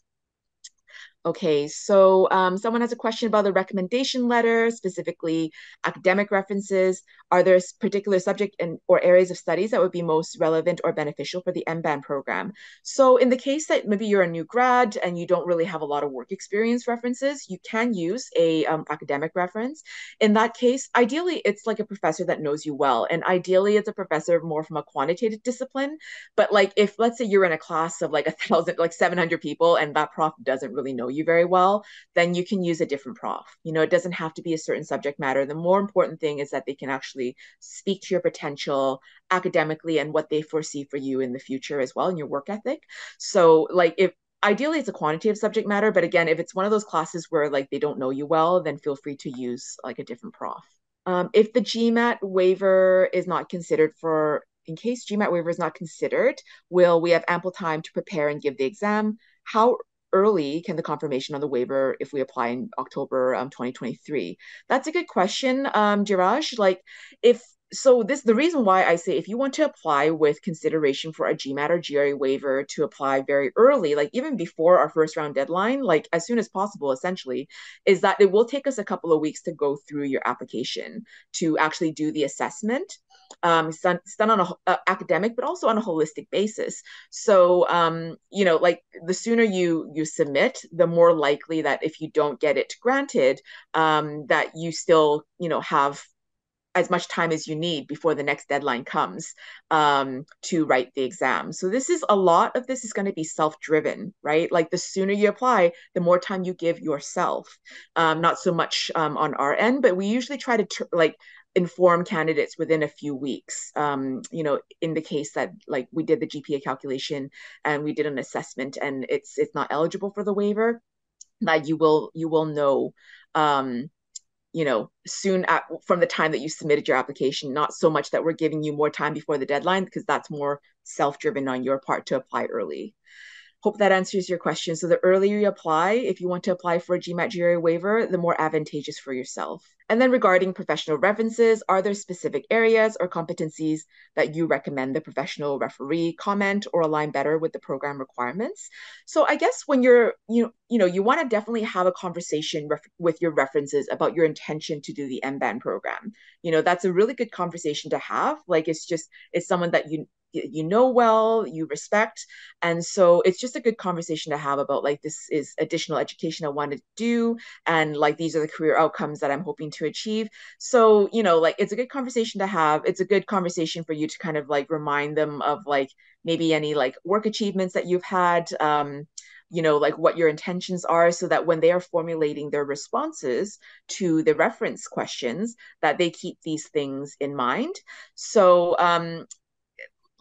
Okay, so um, someone has a question about the recommendation letter, specifically academic references. Are there particular subject and or areas of studies that would be most relevant or beneficial for the MBAN program? So in the case that maybe you're a new grad and you don't really have a lot of work experience references, you can use a um, academic reference. In that case, ideally, it's like a professor that knows you well. And ideally, it's a professor more from a quantitative discipline. But like if, let's say you're in a class of like a thousand, like 700 people and that prof doesn't really know you very well, then you can use a different prof. You know, it doesn't have to be a certain subject matter. The more important thing is that they can actually speak to your potential academically and what they foresee for you in the future as well and your work ethic. So, like, if ideally it's a quantitative subject matter, but again, if it's one of those classes where like they don't know you well, then feel free to use like a different prof. Um, if the GMAT waiver is not considered for in case GMAT waiver is not considered, will we have ample time to prepare and give the exam? How early can the confirmation on the waiver if we apply in October um, 2023? That's a good question, um, Jiraj. Like, if so, this the reason why I say if you want to apply with consideration for a GMAT or GRE waiver to apply very early, like even before our first round deadline, like as soon as possible, essentially, is that it will take us a couple of weeks to go through your application to actually do the assessment um, it's done, it's done on a uh, academic, but also on a holistic basis. So, um, you know, like the sooner you you submit, the more likely that if you don't get it granted, um, that you still, you know, have as much time as you need before the next deadline comes um, to write the exam. So this is a lot of this is going to be self-driven, right? Like the sooner you apply, the more time you give yourself. Um, not so much um, on our end, but we usually try to tr- like inform candidates within a few weeks. Um, you know, in the case that like we did the GPA calculation and we did an assessment and it's it's not eligible for the waiver, that you will you will know um, you know soon at, from the time that you submitted your application not so much that we're giving you more time before the deadline because that's more self-driven on your part to apply early Hope that answers your question. So the earlier you apply, if you want to apply for a GMAT GRE waiver, the more advantageous for yourself. And then regarding professional references, are there specific areas or competencies that you recommend the professional referee comment or align better with the program requirements? So I guess when you're, you, you know, you want to definitely have a conversation ref- with your references about your intention to do the MBAN program. You know, that's a really good conversation to have. Like it's just, it's someone that you you know well, you respect. And so it's just a good conversation to have about like this is additional education I want to do and like these are the career outcomes that I'm hoping to achieve. So, you know, like it's a good conversation to have. It's a good conversation for you to kind of like remind them of like maybe any like work achievements that you've had. Um, you know like what your intentions are so that when they are formulating their responses to the reference questions that they keep these things in mind so um,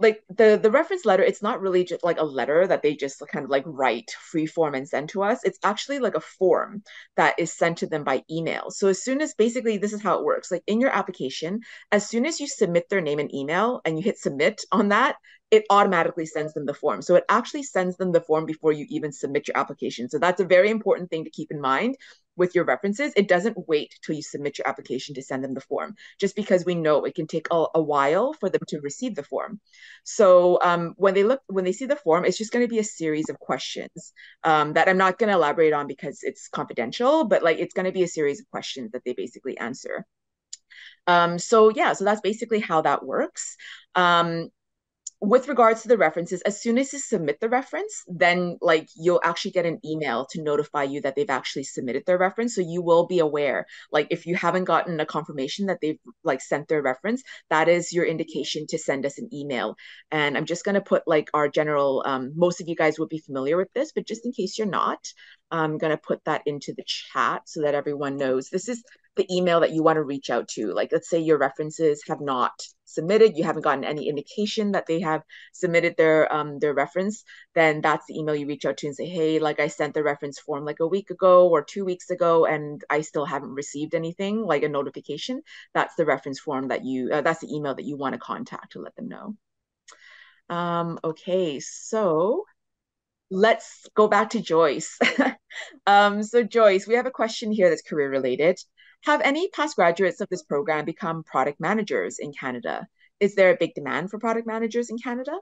like the the reference letter it's not really just like a letter that they just kind of like write free form and send to us. It's actually like a form that is sent to them by email. So as soon as basically this is how it works. Like in your application as soon as you submit their name and email and you hit submit on that it automatically sends them the form. So it actually sends them the form before you even submit your application. So that's a very important thing to keep in mind with your references. It doesn't wait till you submit your application to send them the form, just because we know it can take a, a while for them to receive the form. So um, when they look, when they see the form, it's just going to be a series of questions um, that I'm not going to elaborate on because it's confidential, but like it's going to be a series of questions that they basically answer. Um, so yeah, so that's basically how that works. Um, with regards to the references, as soon as you submit the reference, then like you'll actually get an email to notify you that they've actually submitted their reference. So you will be aware. Like if you haven't gotten a confirmation that they've like sent their reference, that is your indication to send us an email. And I'm just gonna put like our general. Um, most of you guys would be familiar with this, but just in case you're not, I'm going to put that into the chat so that everyone knows this is the email that you want to reach out to. Like, let's say your references have not submitted, you haven't gotten any indication that they have submitted their um, their reference, then that's the email you reach out to and say, hey, like I sent the reference form like a week ago or two weeks ago, and I still haven't received anything, like a notification. That's the reference form that you, uh, that's the email that you want to contact to let them know. Um, okay, so let's go back to Joyce. um, so Joyce, we have a question here that's career related. Have any past graduates of this program become product managers in Canada? Is there a big demand for product managers in Canada?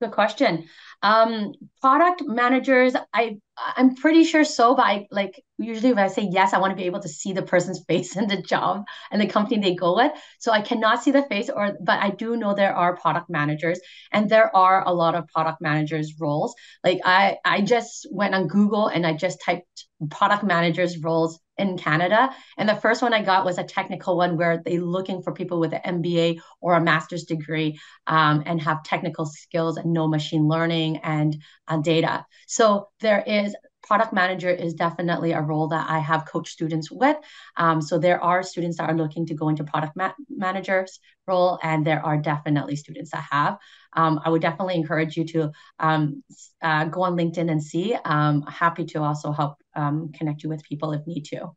Good question. Um, product managers, I I'm pretty sure so, but I like usually when I say yes, I want to be able to see the person's face in the job and the company they go with. So I cannot see the face, or but I do know there are product managers, and there are a lot of product managers roles. Like I I just went on Google and I just typed product managers roles in Canada. And the first one I got was a technical one where they're looking for people with an MBA or a master's degree um, and have technical skills and know machine learning and uh, data. So there is product manager is definitely a role that I have coached students with. Um, so there are students that are looking to go into product ma- managers role, and there are definitely students that have. Um, I would definitely encourage you to um, uh, go on LinkedIn and see. Um, happy to also help um, connect you with people if need to.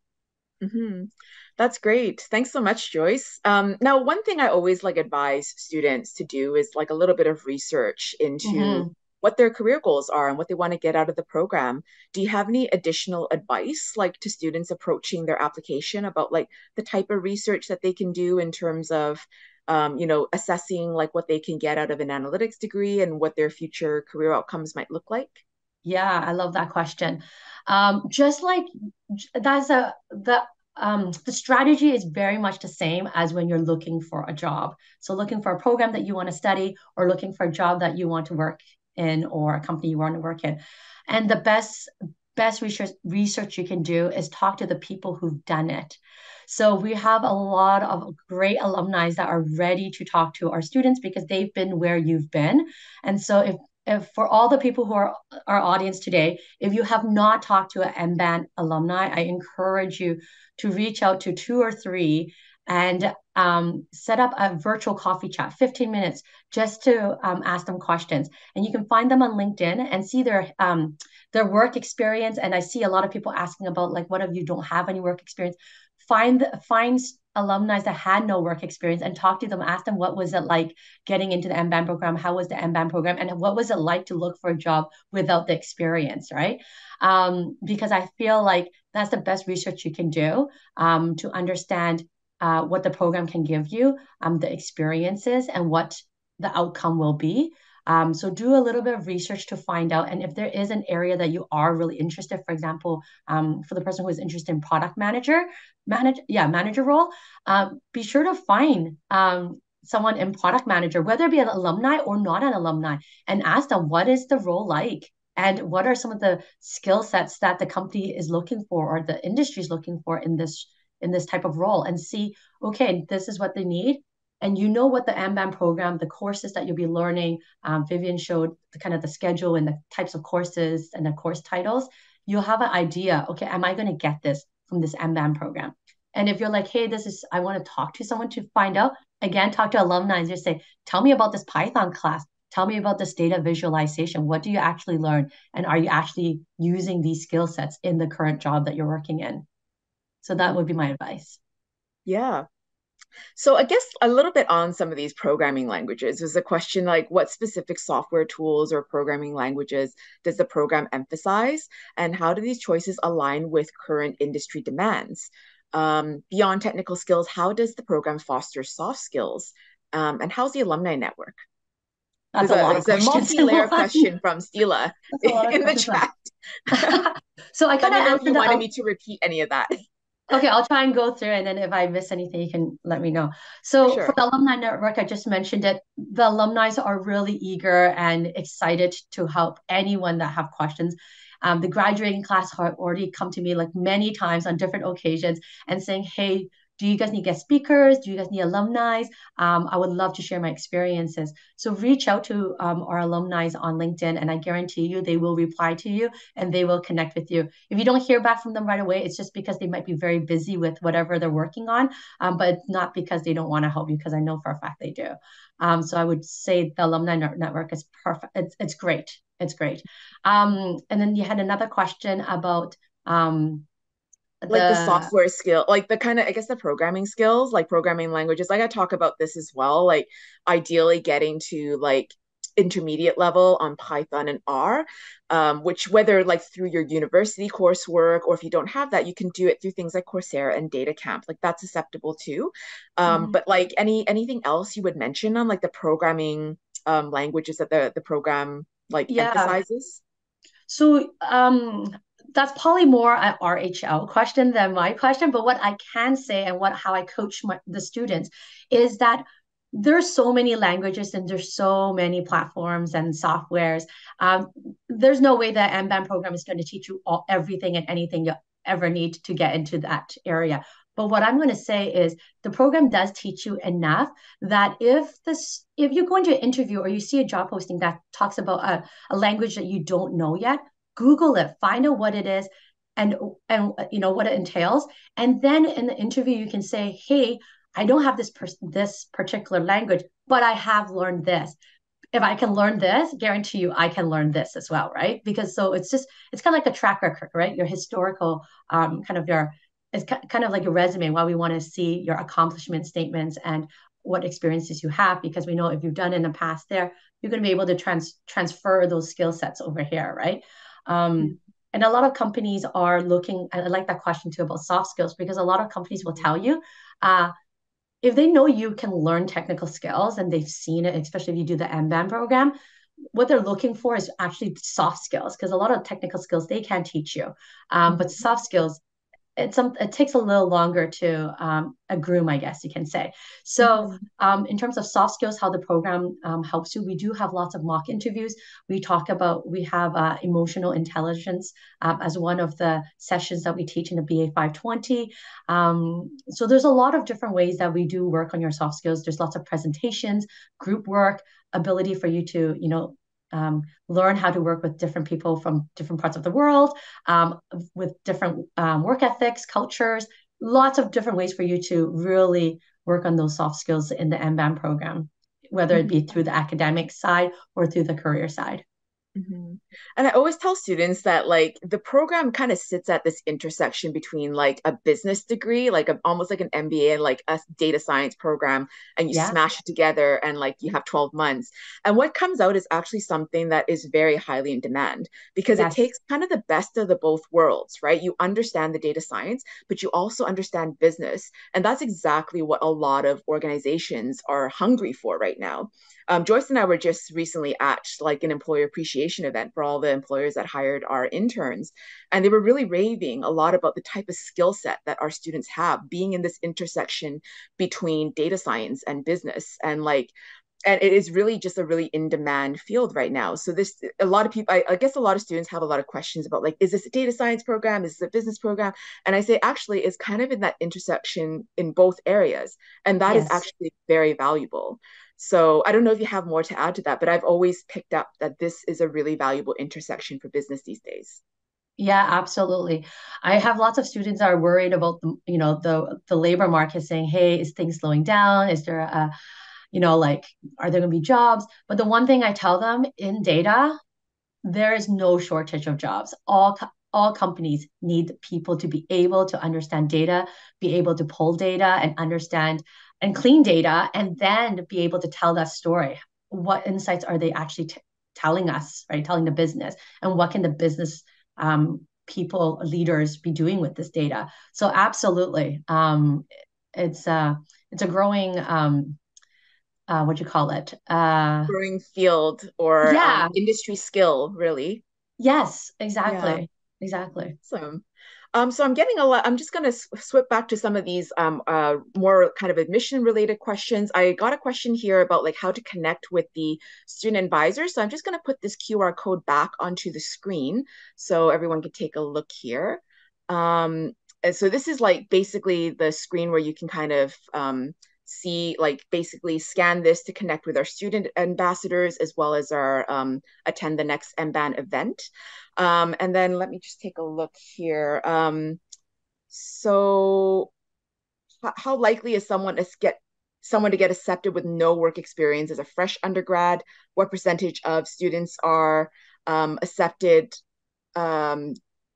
Mm-hmm. That's great. Thanks so much, Joyce. Um, now, one thing I always like advise students to do is like a little bit of research into mm-hmm what their career goals are and what they want to get out of the program. Do you have any additional advice like to students approaching their application about like the type of research that they can do in terms of um, you know, assessing like what they can get out of an analytics degree and what their future career outcomes might look like? Yeah, I love that question. Um, just like that's a the um, the strategy is very much the same as when you're looking for a job. So looking for a program that you want to study or looking for a job that you want to work in or a company you want to work in. And the best best research research you can do is talk to the people who've done it. So we have a lot of great alumni that are ready to talk to our students because they've been where you've been. And so if if for all the people who are our audience today, if you have not talked to an MBAN alumni, I encourage you to reach out to two or three and um, set up a virtual coffee chat, 15 minutes, just to um, ask them questions. And you can find them on LinkedIn and see their um, their work experience. And I see a lot of people asking about like, what if you don't have any work experience? Find find alumni that had no work experience and talk to them, ask them what was it like getting into the MBAN program, how was the MBAN program, and what was it like to look for a job without the experience, right? Um, because I feel like that's the best research you can do um, to understand uh, what the program can give you, um, the experiences, and what the outcome will be. Um, so do a little bit of research to find out. And if there is an area that you are really interested, for example, um, for the person who is interested in product manager, manage, yeah, manager role, um, be sure to find um, someone in product manager, whether it be an alumni or not an alumni, and ask them what is the role like and what are some of the skill sets that the company is looking for or the industry is looking for in this in this type of role and see, okay, this is what they need. And you know what the MBAN program, the courses that you'll be learning, um, Vivian showed the kind of the schedule and the types of courses and the course titles. You'll have an idea, okay, am I going to get this from this MBAN program? And if you're like, hey, this is, I want to talk to someone to find out, again, talk to alumni and just say, tell me about this Python class. Tell me about this data visualization. What do you actually learn? And are you actually using these skill sets in the current job that you're working in? So that would be my advice. Yeah. So I guess a little bit on some of these programming languages is a question like what specific software tools or programming languages does the program emphasize and how do these choices align with current industry demands? Um, beyond technical skills, how does the program foster soft skills? Um, and how's the alumni network? That's a, a, a multi-layer question from Stila in the chat. so I kind of know if you wanted me to repeat any of that. Okay, I'll try and go through, and then if I miss anything, you can let me know. So sure. for the alumni network, I just mentioned it. The alumni are really eager and excited to help anyone that have questions. Um, the graduating class have already come to me like many times on different occasions and saying, "Hey, do you guys need guest speakers? Do you guys need alumni? Um, I would love to share my experiences. So reach out to um, our alumni on LinkedIn, and I guarantee you they will reply to you and they will connect with you. If you don't hear back from them right away, it's just because they might be very busy with whatever they're working on, um, but not because they don't want to help you, because I know for a fact they do. Um, so I would say the alumni network is perfect. It's, it's great. It's great. Um, and then you had another question about um, like the, the software skill like the kind of i guess the programming skills like programming languages like i talk about this as well like ideally getting to like intermediate level on python and r um, which whether like through your university coursework or if you don't have that you can do it through things like coursera and datacamp like that's acceptable too um, mm-hmm. but like any anything else you would mention on like the programming um, languages that the the program like yeah. emphasizes so um that's probably more an RHL question than my question. But what I can say and what how I coach my, the students is that there's so many languages and there's so many platforms and softwares. Um, there's no way that MBAN program is going to teach you all everything and anything you ever need to get into that area. But what I'm going to say is the program does teach you enough that if this if you're going to interview or you see a job posting that talks about a, a language that you don't know yet, Google it, find out what it is and and you know what it entails. And then in the interview, you can say, hey, I don't have this per- this particular language, but I have learned this. If I can learn this, guarantee you I can learn this as well, right? Because so it's just it's kind of like a track record, right? Your historical um, kind of your it's kind of like a resume. Why we want to see your accomplishment statements and what experiences you have, because we know if you've done in the past there, you're going to be able to trans- transfer those skill sets over here, right? Um, mm-hmm. and a lot of companies are looking, I like that question too about soft skills, because a lot of companies will tell you, uh, if they know you can learn technical skills and they've seen it, especially if you do the MBAN program, what they're looking for is actually soft skills because a lot of technical skills they can teach you um, but mm-hmm. soft skills it's some it takes a little longer to um, a groom, I guess you can say. So, mm-hmm. um, in terms of soft skills, how the program um, helps you, we do have lots of mock interviews. We talk about we have uh, emotional intelligence uh, as one of the sessions that we teach in the BA 520. Um, so, there's a lot of different ways that we do work on your soft skills. There's lots of presentations, group work, ability for you to you know um, learn how to work with different people from different parts of the world, um, with different um, work ethics, cultures, lots of different ways for you to really work on those soft skills in the MBAN program, whether it be mm-hmm. through the academic side or through the career side. Mm-hmm. And I always tell students that like the program kind of sits at this intersection between like a business degree, like a, almost like an MBA and like a data science program, and you yeah. smash it together and like you have 12 months. And what comes out is actually something that is very highly in demand because yes. it takes kind of the best of the both worlds, right? You understand the data science, but you also understand business. And that's exactly what a lot of organizations are hungry for right now. Um, Joyce and I were just recently at like an employer appreciation event for all the employers that hired our interns. And they were really raving a lot about the type of skill set that our students have being in this intersection between data science and business. And like, and it is really just a really in demand field right now. So this, a lot of people, I, I, guess a lot of students have a lot of questions about like, is this a data science program? Is this a business program? And I say, actually, it's kind of in that intersection in both areas. And that yes. is actually very valuable. So I don't know if you have more to add to that, but I've always picked up that this is a really valuable intersection for business these days. Yeah, absolutely. I have lots of students are worried about the, you know, the the labor market saying, "Hey, is things slowing down? Is there a, you know, like are there going to be jobs?" But the one thing I tell them in data, there is no shortage of jobs. All all companies need people to be able to understand data, be able to pull data and understand and clean data and then be able to tell that story. What insights are they actually t- telling us right? Telling the business. And what can the business um, people leaders be doing with this data? So absolutely um, it's a it's a growing um, uh, what do you call it? Uh, growing field or um, yeah. industry skill really. Yes exactly. Yeah. exactly. Awesome um, so I'm getting a lot. I'm just going to swip back to some of these um, uh, more kind of admission related questions. I got a question here about like how to connect with the student advisor. So I'm just going to put this QR code back onto the screen so everyone can take a look here. Um, so this is like basically the screen where you can kind of um, see like basically scan this to connect with our student ambassadors as well as our um, attend the next MBAN event. Um, and then let me just take a look here. Um, so how likely is someone to get someone to get accepted with no work experience as a fresh undergrad? What percentage of students are um, accepted um,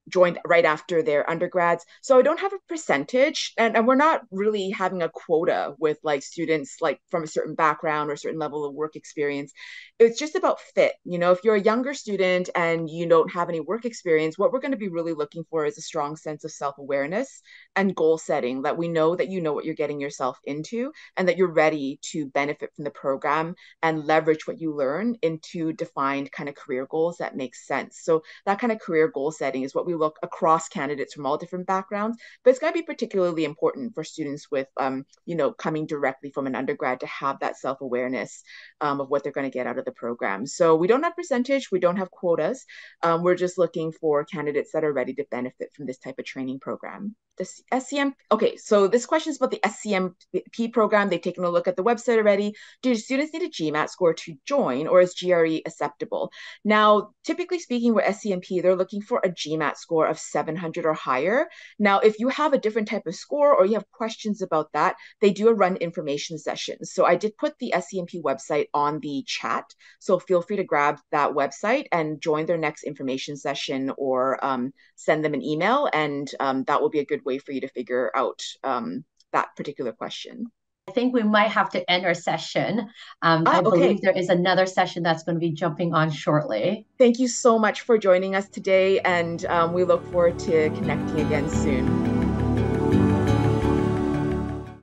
joined right after their undergrads. So I don't have a percentage, and, and we're not really having a quota with like students like from a certain background or certain level of work experience. It's just about fit. You know, if you're a younger student and you don't have any work experience, what we're going to be really looking for is a strong sense of self awareness and goal setting that we know that you know what you're getting yourself into and that you're ready to benefit from the program and leverage what you learn into defined kind of career goals that make sense. So that kind of career goal setting is what we look across candidates from all different backgrounds, but it's going to be particularly important for students with, um, you know, coming directly from an undergrad to have that self-awareness um, of what they're going to get out of the program. So we don't have percentage, we don't have quotas. Um, we're just looking for candidates that are ready to benefit from this type of training program. The SCM, okay, so this question is about the SCMP program. They've taken a look at the website already. Do students need a GMAT score to join or is GRE acceptable? Now, typically speaking with SCMP, they're looking for a GMAT score of 700 or higher. Now, if you have a different type of score or you have questions about that, they do a run information session. So I did put the SCMP website on the chat. So feel free to grab that website and join their next information session or um, send them an email. And um, that will be a good way for you to figure out um, that particular question. I think we might have to end our session. Um, ah, I believe there is another session that's going to be jumping on shortly. Thank you so much for joining us today, and um, we look forward to connecting again soon.